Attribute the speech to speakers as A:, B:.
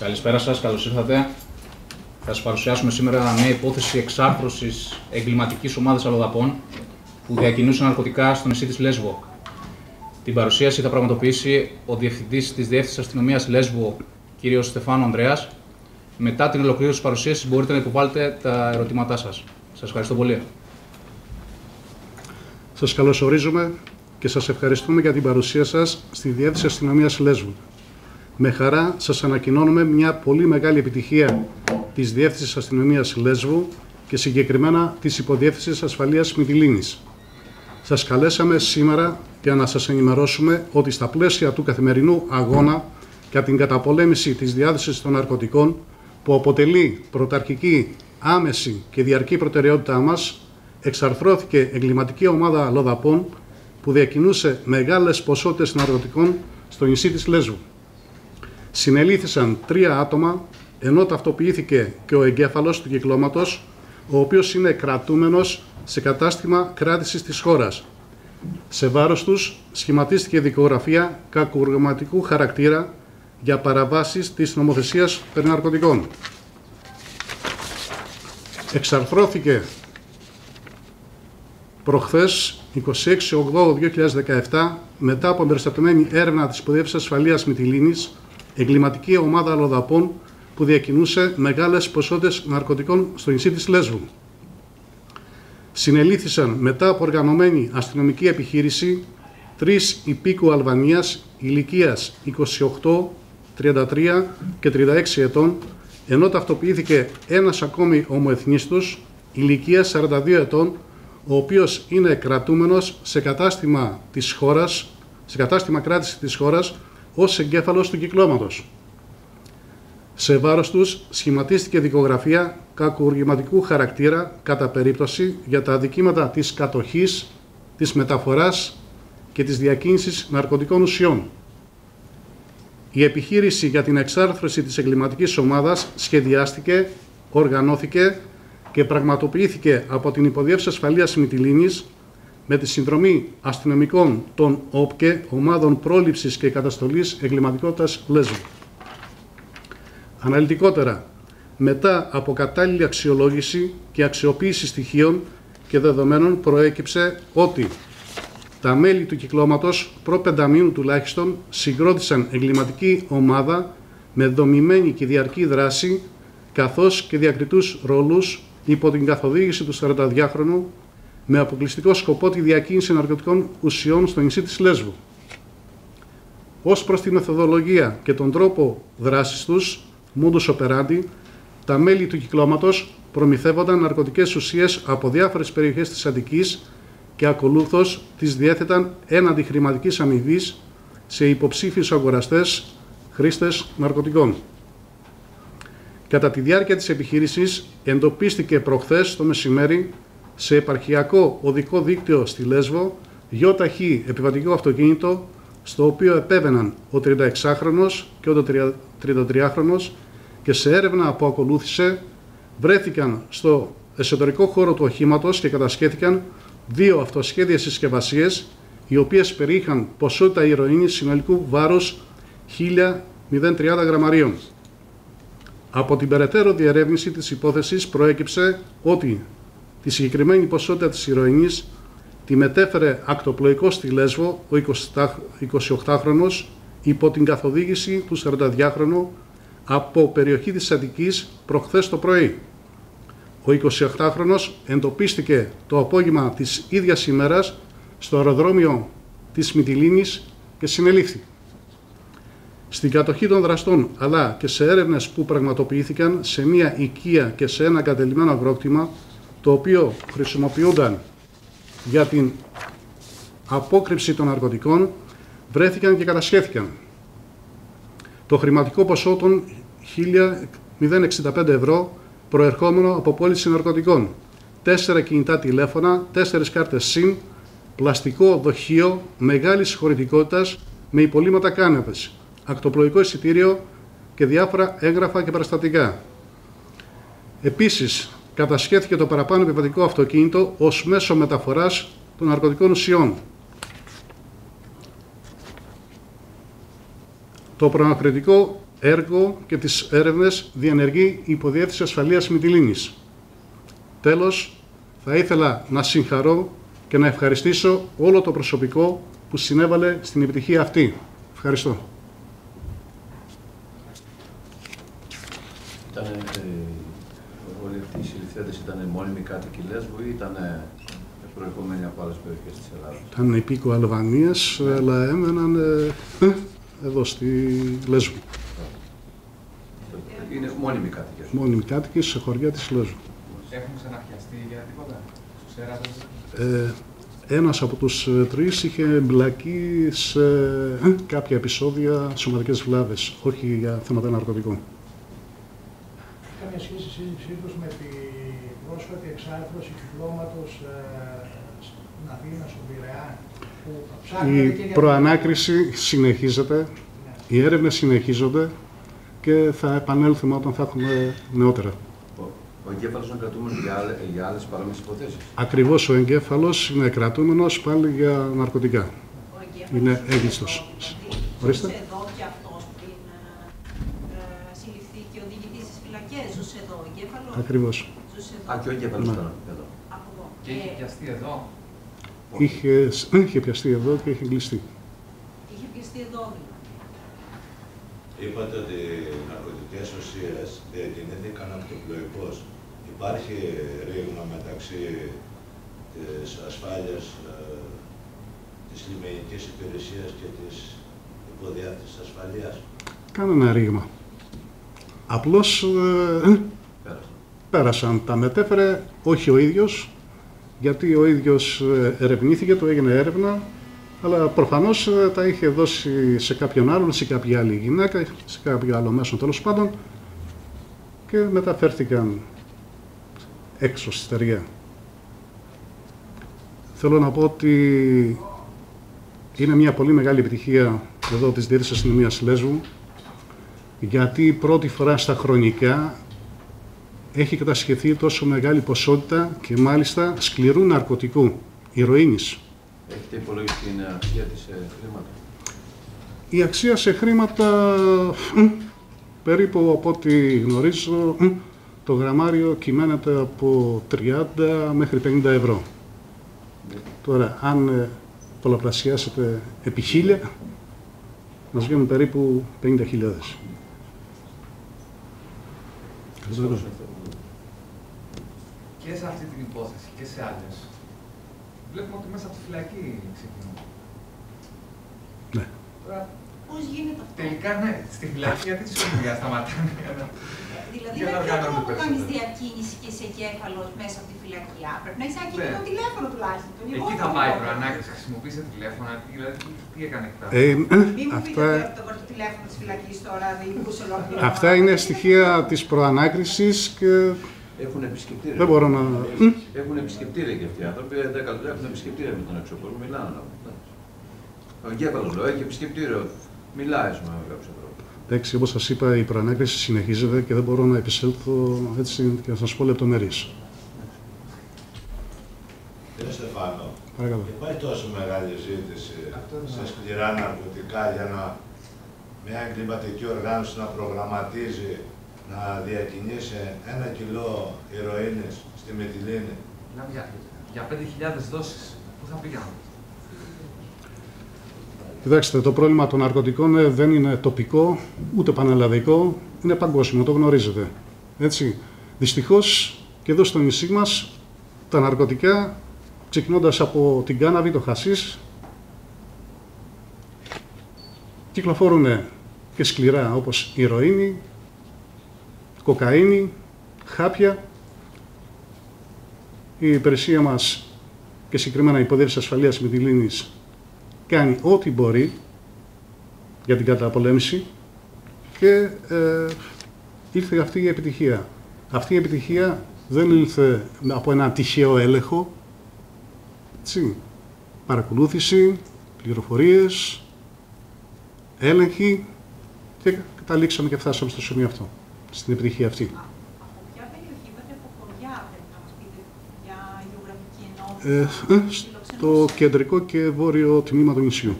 A: Καλησπέρα σας, καλώς ήρθατε. Θα σας παρουσιάσουμε σήμερα μια υπόθεση εξάρθρωση εγκληματικής ομάδας αλλοδαπών που διακινούσε ναρκωτικά στο νησί της Λέσβο. Την παρουσίαση θα πραγματοποιήσει ο Διευθυντής της Διεύθυνσης Αστυνομίας Λέσβο, κ. Στεφάνο Ανδρέας. Μετά την ολοκλήρωση της παρουσίασης μπορείτε να υποβάλλετε τα ερωτήματά σας. Σας ευχαριστώ πολύ.
B: Σας καλωσορίζουμε και σας ευχαριστούμε για την παρουσία σας στη Διεύθυνση Αστυνομίας Λέσβου. Με χαρά σας ανακοινώνουμε μια πολύ μεγάλη επιτυχία της Διεύθυνσης Αστυνομίας Λέσβου και συγκεκριμένα της Υποδιεύθυνσης Ασφαλείας Μυτιλίνης. Σας καλέσαμε σήμερα για να σας ενημερώσουμε ότι στα πλαίσια του καθημερινού αγώνα για την καταπολέμηση της διάθεσης των ναρκωτικών που αποτελεί πρωταρχική, άμεση και διαρκή προτεραιότητά μας, εξαρθρώθηκε εγκληματική ομάδα λοδαπών που διακινούσε μεγάλες ποσότητες ναρκωτικών στο νησί της Λέσβου συνελήθησαν τρία άτομα, ενώ ταυτοποιήθηκε και ο εγκέφαλος του κυκλώματος, ο οποίος είναι κρατούμενος σε κατάστημα κράτησης της χώρας. Σε βάρος τους σχηματίστηκε δικογραφία κακουργηματικού χαρακτήρα για παραβάσεις της νομοθεσίας περί ναρκωτικών. Εξαρθρώθηκε προχθές 26 μετά από εμπεριστατωμένη έρευνα της Υποδεύσης Ασφαλείας Μυτιλίνης εγκληματική ομάδα αλλοδαπών που διακινούσε μεγάλες ποσότητες ναρκωτικών στο νησί της Λέσβου. Συνελήθησαν μετά από οργανωμένη αστυνομική επιχείρηση τρεις υπήκου Αλβανίας ηλικίας 28, 33 και 36 ετών, ενώ ταυτοποιήθηκε ένας ακόμη ομοεθνίστος ηλικίας 42 ετών, ο οποίος είναι κρατούμενος σε κατάστημα της χώρας, σε κατάστημα κράτησης της χώρας, ως εγκέφαλος του κυκλώματος. Σε βάρος τους σχηματίστηκε δικογραφία κακουργηματικού χαρακτήρα κατά περίπτωση για τα αδικήματα της κατοχής, της μεταφοράς και της διακίνησης ναρκωτικών ουσιών. Η επιχείρηση για την εξάρθρωση της εγκληματικής ομάδας σχεδιάστηκε, οργανώθηκε και πραγματοποιήθηκε από την Υποδιεύση Ασφαλείας Μυτιλίνης με τη συνδρομή αστυνομικών των ΟΠΚΕ, Ομάδων Πρόληψης και Καταστολής Εγκληματικότητας Λέσβου. Αναλυτικότερα, μετά από κατάλληλη αξιολόγηση και αξιοποίηση στοιχείων και δεδομένων προέκυψε ότι τα μέλη του κυκλώματος προ-πενταμήνου τουλάχιστον συγκρότησαν εγκληματική ομάδα με δομημένη και διαρκή δράση καθώς και διακριτούς ρόλους υπό την καθοδήγηση του 42χρονου με αποκλειστικό σκοπό τη διακίνηση ναρκωτικών ουσιών στο νησί της Λέσβου. Ως προς τη μεθοδολογία και τον τρόπο δράσης τους, modus operandi, τα μέλη του κυκλώματος προμηθεύονταν ναρκωτικές ουσίες από διάφορες περιοχές της Αττικής και ακολούθως τις διέθεταν έναντι χρηματικής αμοιβής σε υποψήφιους αγοραστές χρήστες ναρκωτικών. Κατά τη διάρκεια της επιχείρησης εντοπίστηκε προχθές το μεσημέρι σε επαρχιακό οδικό δίκτυο στη Λέσβο ΙΧ επιβατικό αυτοκίνητο στο οποίο επέβαιναν ο 36χρονος και ο 33χρονος και σε έρευνα που ακολούθησε βρέθηκαν στο εσωτερικό χώρο του οχήματος και κατασχέθηκαν δύο αυτοσχέδια συσκευασίες, οι οποίες περιείχαν ποσότητα ηρωίνης συνολικού βάρους 1.030 γραμμαρίων. Από την περαιτέρω διερεύνηση της υπόθεσης προέκυψε ότι Τη συγκεκριμένη ποσότητα της ηρωίνης τη μετέφερε ακτοπλοϊκό στη Λέσβο ο 28χρονος υπό την καθοδήγηση του 42χρονου από περιοχή της Αττικής προχθές το πρωί. Ο 28χρονος εντοπίστηκε το απόγευμα της ίδιας ημέρας στο αεροδρόμιο της Μυτιλίνης και συνελήφθη. Στην κατοχή των δραστών αλλά και σε έρευνες που πραγματοποιήθηκαν σε μια οικία και σε ένα κατελημένο αγρόκτημα το οποίο χρησιμοποιούνταν για την απόκρυψη των ναρκωτικών βρέθηκαν και κατασχέθηκαν. Το χρηματικό ποσό των 1.065 ευρώ προερχόμενο από πώληση ναρκωτικών, τέσσερα κινητά τηλέφωνα, τέσσερις κάρτες SIM, πλαστικό δοχείο μεγάλης χωρητικότητας με υπολείμματα κάναβες, ακτοπλοϊκό εισιτήριο και διάφορα έγγραφα και παραστατικά. Επίσης, κατασχέθηκε το παραπάνω επιβατικό αυτοκίνητο ως μέσο μεταφοράς των ναρκωτικών ουσιών. Το προανακριτικό έργο και τις έρευνες διενεργεί η Υποδιεύθυνση Ασφαλείας Μυτιλίνης. Τέλος, θα ήθελα να συγχαρώ και να ευχαριστήσω όλο το προσωπικό που συνέβαλε στην επιτυχία αυτή. Ευχαριστώ.
C: Ήταν, ε, όλοι αυτοί οι συλληφθέντες ήταν μόνιμοι κάτοικοι Λέσβου ή ήταν ε, προερχομένοι από άλλες περιοχές της Ελλάδας.
B: Ήταν υπήκο Αλβανίας, αλλά έμεναν ε, εδώ στη Λέσβου.
C: Είναι μόνιμοι κάτοικοι.
B: Μόνιμοι κάτοικοι σε χωριά της Λέσβου.
D: Έχουν ξαναπιαστεί για τίποτα; Στους Εράδες.
B: Ε, ένας από τους ε, τρεις είχε εμπλακεί σε ε, κάποια επεισόδια σωματικές βλάβες, όχι για θέματα ναρκωτικών.
E: Καμία σχέση η σύλληψή τους με την πρόσφατη εξάρθρωση κυκλώματος ε, στην Αθήνα, στον Πειραιά, που ψάχνεται και
B: Η
E: για
B: προανάκριση συνεχίζεται,
E: Ναι.
B: οι έρευνες συνεχίζονται και θα επανέλθουμε όταν θα έχουμε νεότερα.
C: Ο, ο εγκέφαλος είναι κρατούμενος για, άλλε- για άλλες παρόμοιες υποθέσεις.
B: Ακριβώς ο εγκέφαλος είναι κρατούμενος πάλι για ναρκωτικά.
F: Ο εγκέφαλος
B: Είναι
F: ζούσε
B: έγκλειστος.
F: εδώ, δηλαδή,
B: Ορίστε.
F: Ζούσε εδώ και αυτός πριν ε, ε, συλληφθεί και οδηγηθεί στις φυλακές. Ζούσε εδώ ο εγκέφαλος.
B: Ακριβώς.
F: Ζούσε εδώ.
C: Α, και ο εγκέφαλος
B: Ναι.
C: ήταν εδώ.
F: Από εδώ.
D: Και είχε
F: Ε,
D: πιαστεί εδώ.
B: Είχε, είχε πιαστεί εδώ και είχε κλειστεί.
F: είχε πιαστεί εδώ δηλαδή.
G: Είπατε ότι οι ναρκωτικές ουσίες διακινήθηκαν από το πλοϊκός. Υπάρχει ρήγμα μεταξύ της ασφάλειας ε, της λιμενικής υπηρεσίας και της υποδιάθεσης ασφαλείας;
B: Κανένα ρήγμα. Απλώς ε,
C: Πέρασε.
B: πέρασαν. Τα μετέφερε όχι ο ίδιος, γιατί ο ίδιος ε, ερευνήθηκε, του έγινε έρευνα, αλλά προφανώς ε, τα είχε δώσει σε κάποιον άλλον, σε κάποια άλλη γυναίκα, σε κάποιο άλλο μέσο τέλος πάντων και μεταφέρθηκαν έξω στη στεριά. Θέλω να πω ότι είναι μια πολύ μεγάλη επιτυχία εδώ της Διεύθυνσης Αστυνομίας Λέσβου γιατί πρώτη φορά στα χρονικά έχει κατασχεθεί τόσο μεγάλη ποσότητα και μάλιστα σκληρού ναρκωτικού, ηρωίνης.
C: Έχετε υπολογίσει την αξία της ε, χρήματα;
B: Η αξία σε χρήματα, μ, περίπου από ό,τι γνωρίζω, μ, το γραμμάριο κυμαίνεται από 30 μέχρι 50 ευρώ. Τώρα, αν ε, πολλαπλασιάσετε επί χίλια, μας βγαίνουν περίπου 50.000.
C: Όρος είναι αυτό.
D: Και σε αυτή την υπόθεση και σε άλλες. Βλέπουμε ότι μέσα από τη φυλακή ξεκινούν.
B: Ναι.
D: Τώρα,
F: Πώς γίνεται αυτό;
D: τελικά ναι, στη φυλακή γιατί τη δουλειά σταματάνε. για να-
F: Δηλαδή,
D: Για
F: με
D: να
F: ποιο
D: οργάνονται
F: τρόπο
D: περισσότερο.
F: κάνεις διακίνηση και σε εγκέφαλο μέσα από τη φυλακή. Α, Πρέπει να έχεις ένα
D: Ναι.
F: κινητό τηλέφωνο τουλάχιστον. Εγώ
D: Εκεί
F: έχω
D: θα πάει η
F: τηλέφωνο.
D: προανάκριση, χρησιμοποίησε τηλέφωνα, δηλαδή τι- τι έκανε εκεί πέρα;
B: Ε,
F: Μην μου πείτε
B: αυτά,
F: ότι το, το τηλέφωνο της φυλακής τώρα διηγούσε ολόκληρο.
B: αυτά είναι στοιχεία της προανάκρισης και
C: Έχουν επισκεπτήρια.
B: δεν μπορώ να...
C: Έχουν επισκεπτήρια και αυτοί οι άνθρωποι. 10 λεπτά έχουν επισκεπτήρια με τον έξω κόσμο. Μιλάνε. Ο εγκέφαλος λέω έχει επισκεπτήριο. Μιλάει με κάποιο τρόπο.
B: Εντάξει, όπως σας είπα, η προανάκριση συνεχίζεται και δεν μπορώ να επισέλθω έτσι και να σας πω λεπτομέρειες.
G: Κύριε Στεφάνο,
B: Παρακαλώ.
G: υπάρχει τόσο μεγάλη ζήτηση σε σκληρά ναρκωτικά για να μια εγκληματική οργάνωση να προγραμματίζει να διακινήσει ένα κιλό ηρωίνης στη Μυτιλίνη;
D: Μιλάμε για, για 5.000 δόσεις. Πού θα πήγαμε;
B: Κοιτάξτε, το πρόβλημα των ναρκωτικών ε, δεν είναι τοπικό, ούτε πανελλαδικό, είναι παγκόσμιο, το γνωρίζετε. Έτσι. Δυστυχώς και εδώ στο νησί μας τα ναρκωτικά, ξεκινώντας από την κάναβη, το χασίς, κυκλοφορούν και σκληρά όπως η ηρωίνη, κοκαίνη, χάπια. Η υπηρεσία μας και συγκεκριμένα η Υποδεύση Ασφαλείας Μητυλίνης κάνει ό,τι μπορεί για την καταπολέμηση και ε, ήρθε αυτή η επιτυχία. Αυτή η επιτυχία δεν ήλθε από ένα τυχαίο έλεγχο, έτσι, παρακολούθηση, πληροφορίες, έλεγχη και καταλήξαμε και φτάσαμε στο σημείο αυτό, στην επιτυχία αυτή.
F: Από ποια περιοχή, είπατε από χωριά, πρέπει να μας πείτε για γεωγραφική ενότητα.
B: Ε, ε, στο κεντρικό και βόρειο τμήμα του νησιού.